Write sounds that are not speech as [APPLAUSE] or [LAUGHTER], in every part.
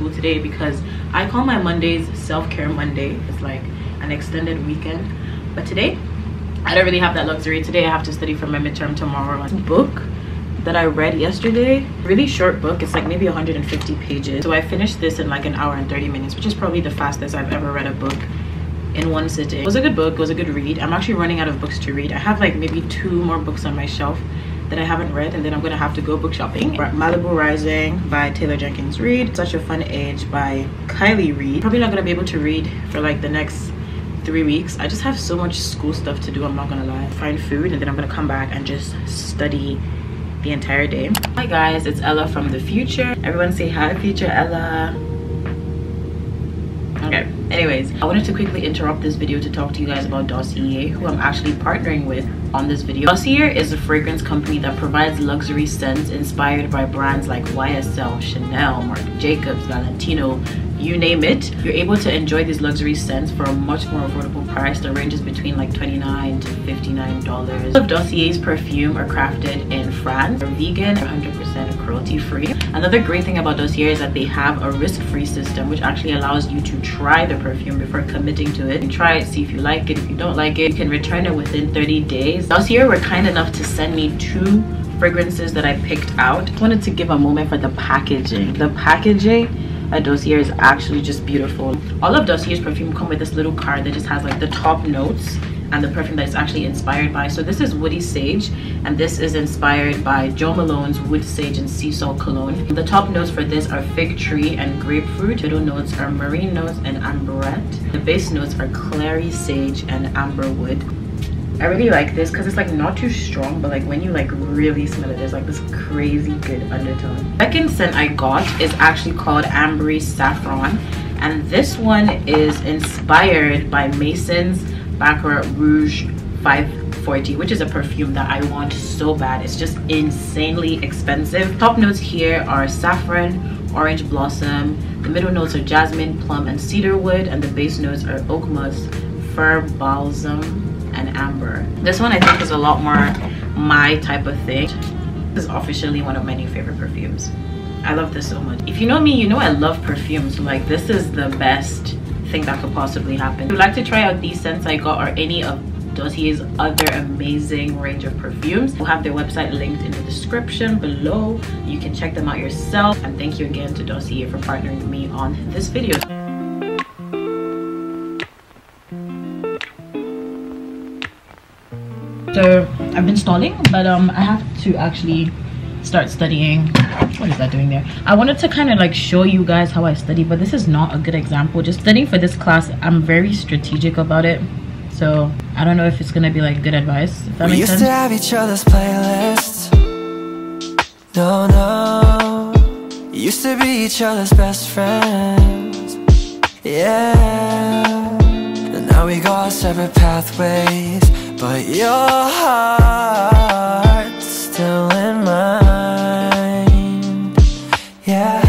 school today because i call my mondays self-care monday it's like an extended weekend but today i don't really have that luxury today i have to study for my midterm tomorrow book that I read yesterday. Really short book. It's like maybe 150 pages. So I finished this in like an hour and 30 minutes, which is probably the fastest I've ever read a book in one sitting. It was a good book. It was a good read. I'm actually running out of books to read. I have like maybe two more books on my shelf that I haven't read and then I'm gonna have to go book shopping. Malibu Rising by Taylor Jenkins Reid. Such a Fun Age by Kiley Reid. Probably not gonna be able to read for like the next three weeks. I just have so much school stuff to do, I'm not gonna lie. Find food and then I'm gonna come back and just study the entire day hi guys it's ella from the future everyone say hi future ella anyways i wanted to quickly interrupt this video to talk to you guys about dossier who i'm actually partnering with on this video. Dossier is a fragrance company that provides luxury scents inspired by brands like ysl chanel marc jacobs valentino you name it you're able to enjoy these luxury scents for a much more affordable price that ranges between like 29 to 59 dollars. Of dossier's perfume are crafted in france. They're vegan 100 percent cruelty free another great thing about dossier is that they have a risk-free system which actually allows you to try the perfume before committing to it. And try it see if you like it. If you don't like it you can return it within 30 days. Dossier were kind enough to send me two fragrances that i picked out. I wanted to give a moment for the packaging. The packaging a dossier is actually just beautiful. All of dossier's perfume come with this little card that just has like the top notes and the perfume that it's actually inspired by. So this is woody sage and this is inspired by joe malone's wood sage and sea salt cologne. The top notes for this are fig tree and grapefruit middle notes are marine notes and ambrette the base notes are clary sage and amberwood I really like this because it's like not too strong, but like when you like really smell it, there's like this crazy good undertone. Second scent I got is actually called Ambery Saffron. And this one is inspired by Mason's Baccarat Rouge 540, which is a perfume that I want so bad. It's just insanely expensive. Top notes here are saffron, orange blossom. The middle notes are jasmine, plum, and cedarwood. And the base notes are oak musk, fir balsam, and amber this one i think is a lot more my type of thing this is officially one of my new favorite perfumes i love this so much if you know me you know i love perfumes like this is the best thing that could possibly happen if you'd like to try out these scents i got or any of Dossier's other amazing range of perfumes. We'll have their website linked in the description below. You can check them out yourself. And thank you again to Dossier for partnering with me on this video. I've been stalling but um i have to actually start studying. What is that doing there? I wanted to kind of like show you guys how i study but this is not a good example. Just studying for this class i'm very strategic about it. So i don't know if it's gonna be like good advice if that we makes used sense. to have each other's playlists. No no. Used to be each other's best friends. Yeah. And now we go our separate pathways but your heart's still in mine. Yeah.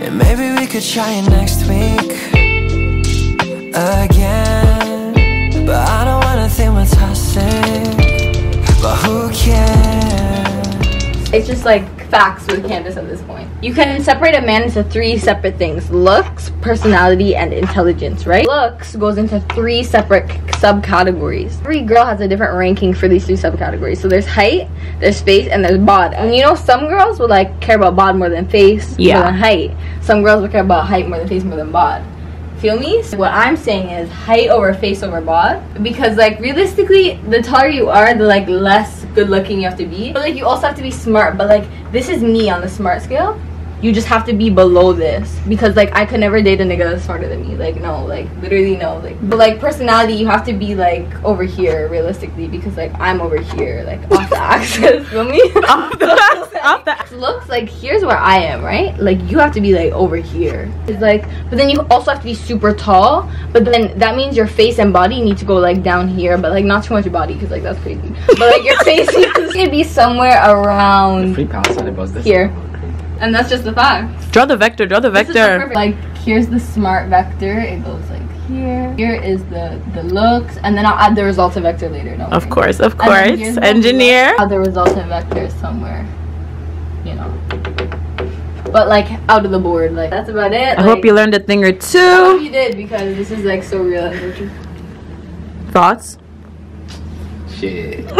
And maybe we could try it next week Again. But I don't wanna think we're tossing But who cares? It's just like facts with Candace at this point. You can separate a man into three separate things. Looks, personality, and intelligence, right? Looks goes into three separate subcategories. Every girl has a different ranking for these three subcategories. So there's height, there's face, and there's bod. And you know, some girls will like care about bod more than face, yeah. more than height. Some girls will care about height more than face, more than bod feel me? So what I'm saying is height over face over bod because like realistically the taller you are the like less good looking you have to be. But like you also have to be smart but like this is me on the smart scale you just have to be below this because like I could never date a nigga that's smarter than me. Like no, like literally no. Like but like personality, you have to be like over here realistically because like I'm over here, like off the [LAUGHS] axis. Feel me? [LAUGHS] off the [LAUGHS] axis. off the axis. Looks like here's where I am, right? Like you have to be like over here. It's like, but then you also have to be super tall. But then that means your face and body need to go like down here, but like not too much body because like that's crazy. But like your face needs to be somewhere around here and that's just the fact. Draw the vector, draw the vector. like, here's the smart vector. It goes like here. Here is the, the looks, and then I'll add the resultant vector later. No of course, of course. Engineer. Add the resultant vector somewhere, you know. but like out of the board. Like that's about it. I hope you learned a thing or two. I hope you did because this is like so real. Thoughts? Shit. [LAUGHS]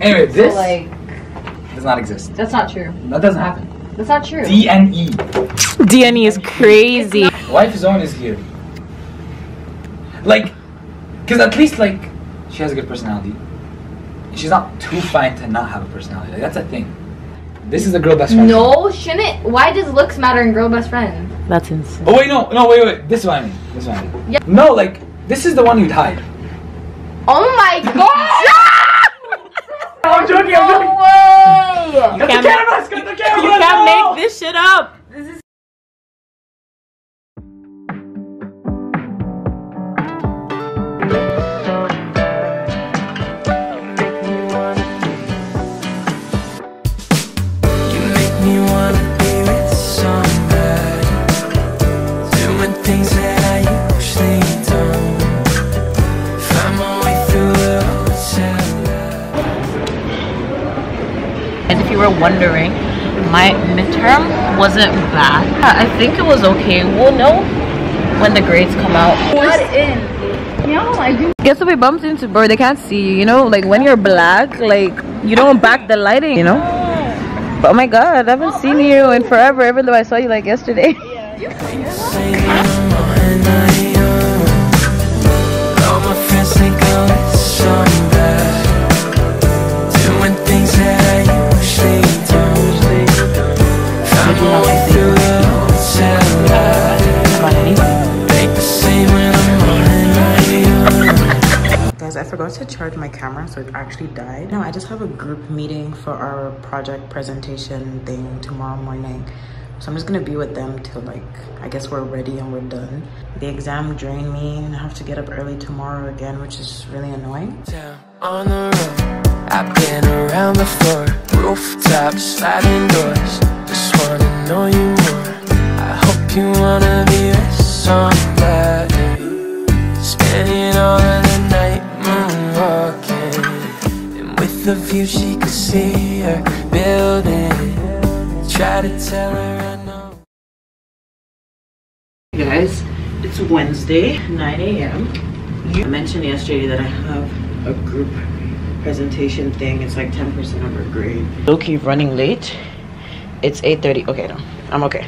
anyway, this So like does not exist. that's not true. That doesn't happen. That's not true. D N E. DNA is crazy. Wife zone is here. Like, because at least like she has a good personality. She's not too fine to not have a personality. Like that's a thing. This is a girl best friend. no, shouldn't. Why does looks matter in girl best friend? That's insane. Oh wait, no, no, wait, wait. This is what I mean. This is what I mean. Yeah. No, like this is the one you'd hide. Oh my [LAUGHS] god! I'm joking. no way! Cut the cameras. Cut the cameras. You can't make this shit up. Were wondering, my midterm wasn't bad. I think it was okay. We'll know when the grades come out. Not in. You know, I do. Guess what we bumped into, bro? They can't see you. You know, like when you're black, like you don't back the lighting. You know. But oh my god, I haven't seen you in forever. Even though I saw you like yesterday. Say I forgot to charge my camera, so it actually died. No, I just have a group meeting for our project presentation thing tomorrow morning. So I'm just gonna be with them till like, I guess we're ready and we're done. The exam drained me and I have to get up early tomorrow again, which is really annoying. on the road. I've been around rooftops, sliding doors. Just wanna know you more. I hope you wanna be with somebody. Spending all of the night moonwalking. And with the view, she could see her building. Try to tell her I know. Guys, it's Wednesday, 9 a.m. I mentioned yesterday that I have a group presentation thing. It's like 10% of our grade. Okay, running late. It's 8.30. Okay, no, I'm okay.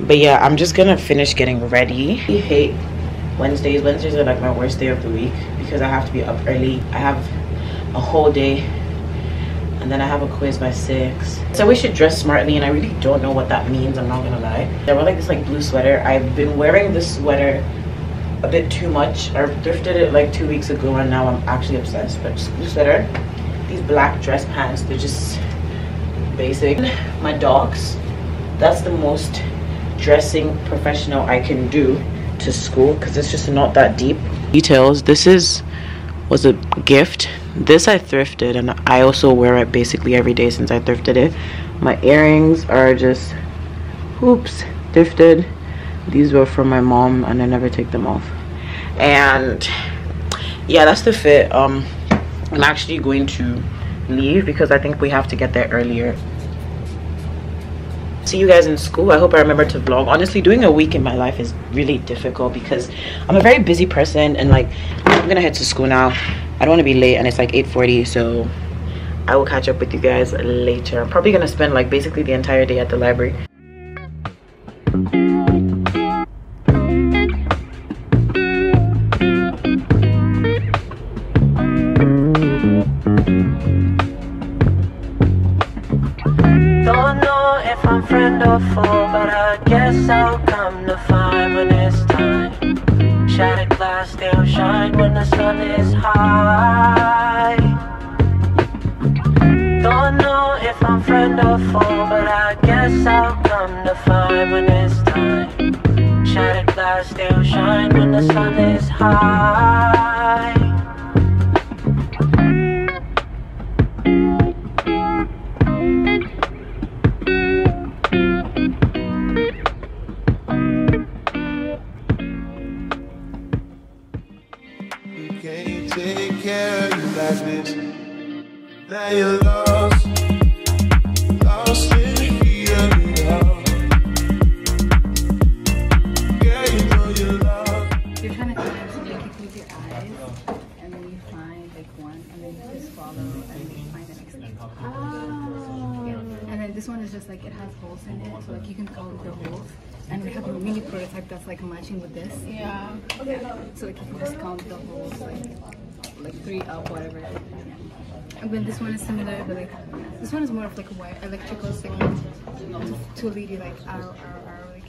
But yeah, I'm just gonna finish getting ready. I hate Wednesdays. Wednesdays are like my worst day of the week because I have to be up early. I have a whole day and then I have a quiz by six. So we should dress smartly, and I really don't know what that means. I'm not gonna lie. I wear like this like blue sweater. I've been wearing this sweater a bit too much. I thrifted it like two weeks ago, and now I'm actually obsessed. But just blue sweater, these black dress pants. They're just basic. My dogs. That's the most dressing professional I can do to school because it's just not that deep. Details. This is was a gift. This I thrifted and I also wear it basically every day since I thrifted it. My earrings are just hoops thrifted. These were from my mom and I never take them off. And yeah, that's the fit. Um I'm actually going to leave because I think we have to get there earlier. See you guys in school. I hope I remember to vlog. Honestly, doing a week in my life is really difficult because I'm a very busy person and like I'm gonna head to school now. I don't want to be late and it's like 8:40, so I will catch up with you guys later. I'm probably gonna spend like basically the entire day at the library. Foe, but I guess I'll come to find when it's time. Shattered glass still shine when the sun is high. Don't know if I'm friend or foe, but I guess I'll come to find when it's time. Shattered glass still shine when the sun is high. This one is more of like a wire electrical segment to, to lead you like arrow, arrow, arrow, like.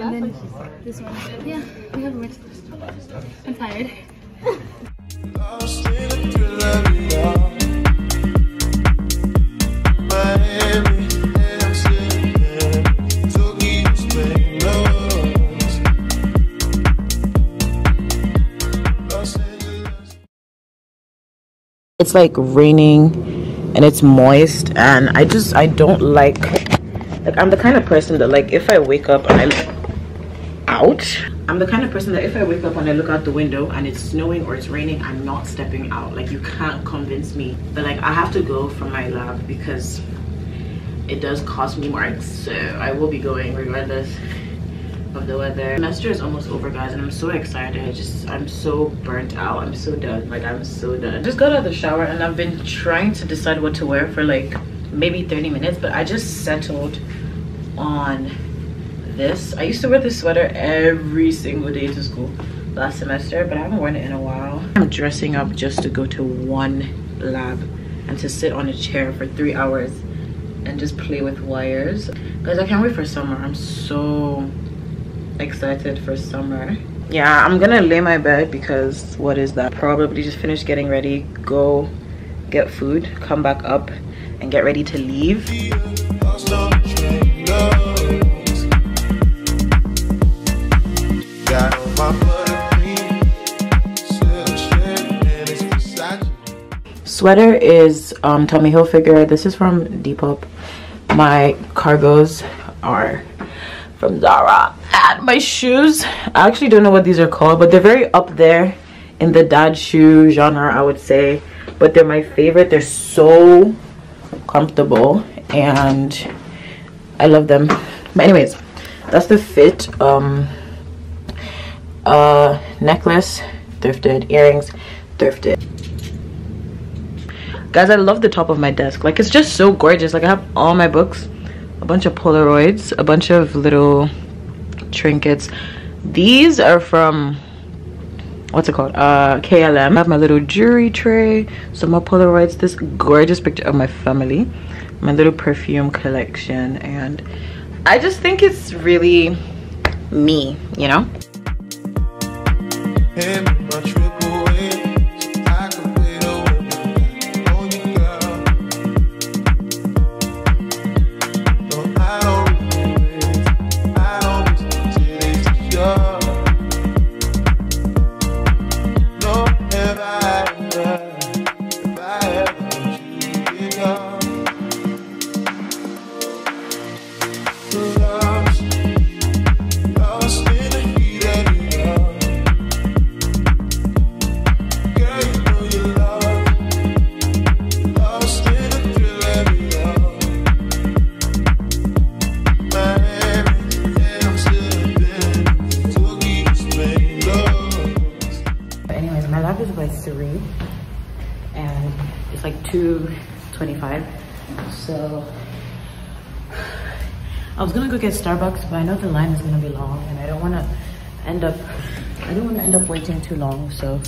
And then this one, yeah, we have much. I'm tired. [LAUGHS] it's like raining and it's moist and i just i don't like like i'm the kind of person that like if i wake up and i look out i'm the kind of person that if i wake up and i look out the window and it's snowing or it's raining i'm not stepping out. Like you can't convince me. But like i have to go from my lab because it does cost me more. So i will be going regardless of the weather. Semester is almost over, guys, and I'm so excited. I just, I'm so burnt out. I'm so done. Like, I'm so done. Just got out of the shower, and I've been trying to decide what to wear for like maybe 30 minutes, but I just settled on this. I used to wear this sweater every single day to school last semester, but I haven't worn it in a while. I'm dressing up just to go to one lab and to sit on a chair for three hours and just play with wires. Guys, I can't wait for summer. I'm so excited for summer yeah i'm gonna lay my bed because what is that probably just finish getting ready go get food come back up and get ready to leave Lost on the train, lost. Got on my buttercream, silk shirt, and it's Versace. sweater is um tommy hilfiger this is from depop my cargos are from zara and my shoes i actually don't know what these are called but they're very up there in the dad shoe genre i would say. But they're my favorite. They're so comfortable and i love them. But anyways that's the fit um uh necklace thrifted earrings thrifted. Guys i love the top of my desk. Like it's just so gorgeous. Like i have all my books a bunch of polaroids a bunch of little trinkets. These are from what's it called? Uh klm i have my little jewelry tray some more polaroids. This gorgeous picture of my family my little perfume collection and i just think it's really me you know 225. So I was gonna go get Starbucks, but I know the line is gonna be long and I don't wanna end up, I don't wanna end up waiting too long, so.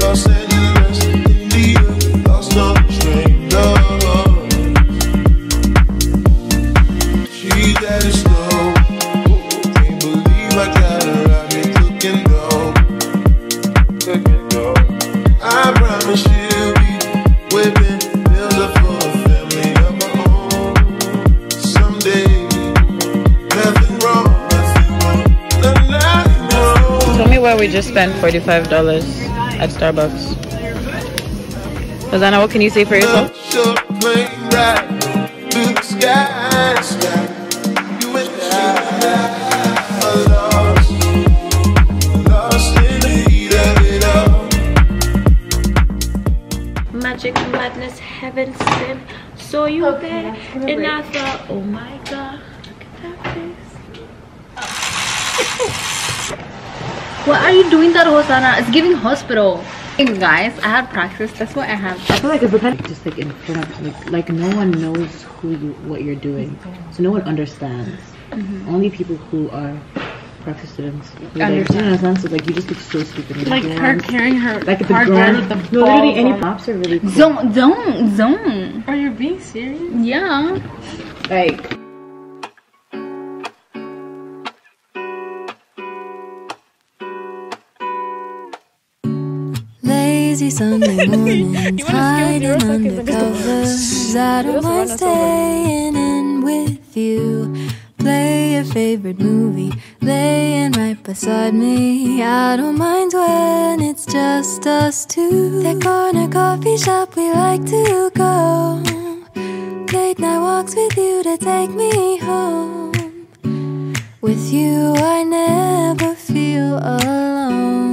Los Angeles, India, lost on the train, we just spent forty-five dollars at Starbucks. Hosanna, what can you say for yourself? Short plane ride through the sky, sky. You and I are lost, lost in the heat of it all. Magic, madness, heaven sent. Saw you there, and I thought, oh my god, look at that face. What are you doing that, Hosanna? It's giving hospital. Hey guys, I had practice. That's what I have. I feel like it's kind of just like in front of like like no one knows who you what you're doing, so no one understands. Mm-hmm. Only people who are practice students who like, you Understand. understand. So like you just look so stupid. in Like her dorms. carrying her like at the hardware with the no, literally any on- props are really cool. Don't, don't, don't. Are you being serious? Yeah. Like Lazy Sunday [LAUGHS] mornings, hiding under covers. I don't mind staying in with you. Play your favorite movie, laying right beside me. I don't mind when it's just us two. That corner coffee shop we like to go. Late night walks with you to take me home. With you, I never feel alone.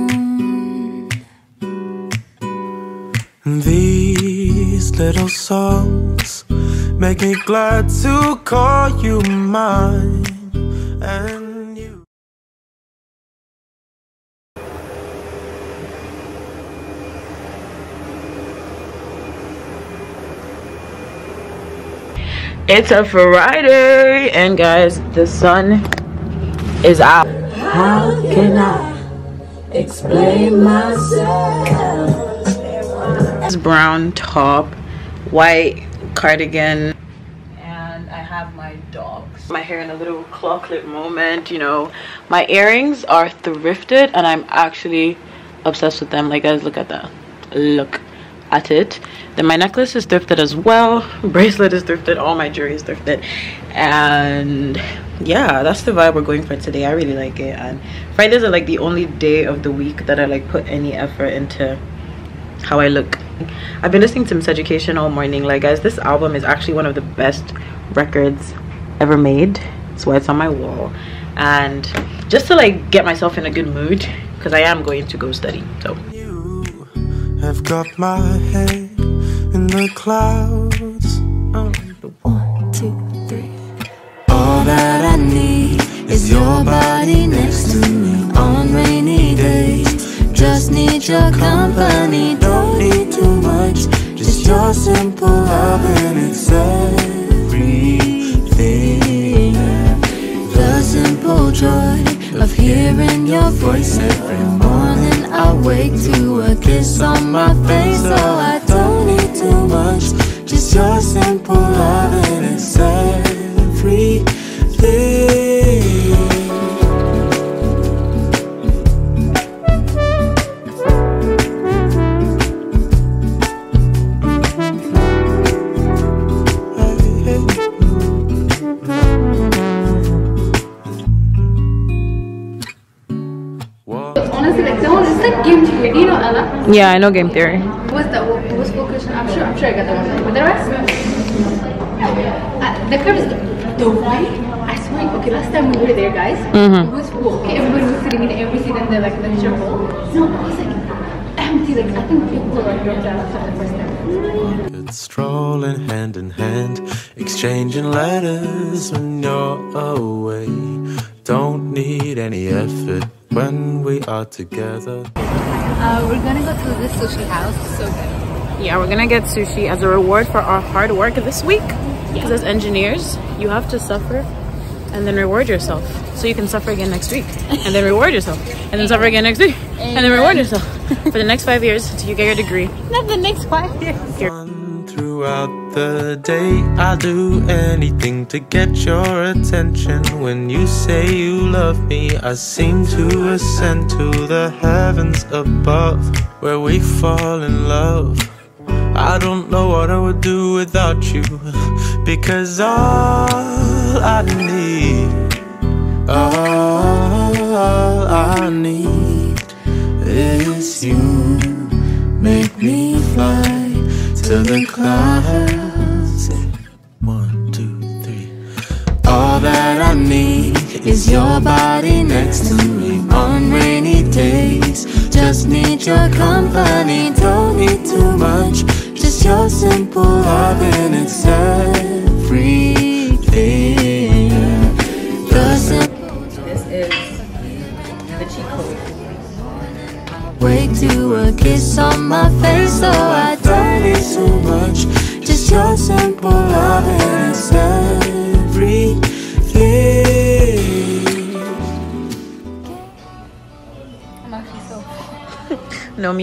These little songs make me glad to call you mine. And you. It's a Friday, and guys, the sun is out. How can I explain myself? This brown top, white cardigan, and I have my dogs. My hair in a little claw clip moment, you know. My earrings are thrifted, and I'm actually obsessed with them. Like, guys, look at that. Look at it. Then my necklace is thrifted as well. [LAUGHS] Bracelet is thrifted. All my jewelry is thrifted. And yeah, that's the vibe we're going for today. I really like it. And Fridays are like the only day of the week that I like put any effort into how I look. I've been listening to Miseducation all morning. Like guys, this album is actually one of the best records ever made. That's why it's on my wall. And just to like get myself in a good mood, because I am going to go study. So You have got my head in the clouds. Oh, the one. All that I need is your body next to me on rainy days. Just need your company, don't need too much. Just your simple love and it's everything. The simple joy of hearing your voice every morning. I wake to a kiss on my face, so I don't need too much. Just your simple love and it's everything. Yeah, I know game theory. What's the what, what's the question? I'm sure. I'm sure I got that one. But the rest, uh, the curve is the right. I swear. Okay, last time we were there, guys, Mm-hmm. it was full. Okay, everybody was sitting in every seat in the like lecture hall. No, it was like empty. Like I think people were like dropped out for the first time. Good strolling hand in hand, exchanging letters when you're away. Don't need any effort when we are together. Uh, we're gonna go to this sushi house. It's so good. Yeah, we're gonna get sushi as a reward for our hard work this week. Because as engineers, you have to suffer and then reward yourself. So you can suffer again next week. And then reward yourself. And then suffer again next week. And then reward yourself. For the next five years until you get your degree. Not the next five years. Throughout the day, I'll do anything to get your attention. When you say you love me, I seem to ascend to the heavens above, where we fall in love. I don't know what I would do without you, [LAUGHS] because all I need, all I need is you. Make me fly to the clouds. One, two, three. All that I need is your body next to me on rainy days. Just need your company,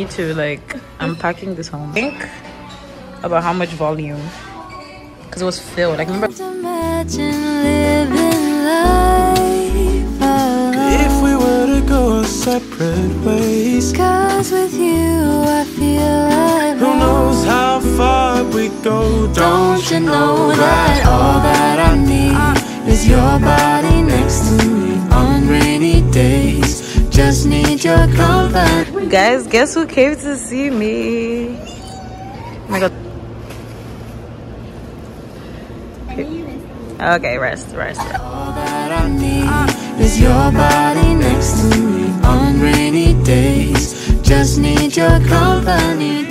me too. Like, I'm packing this home. Think about how much volume. Because it was filled. Like, remember? Imagine living life alone. If we were to go separate ways, Cause with you I feel like who knows how far we go? Don't you know that all that I need is your body next to me on rainy days? Just need your company. Guys, guess who came to see me? Oh my god. Okay, rest, rest. All that I need is your body next to me on rainy days. Just need your company.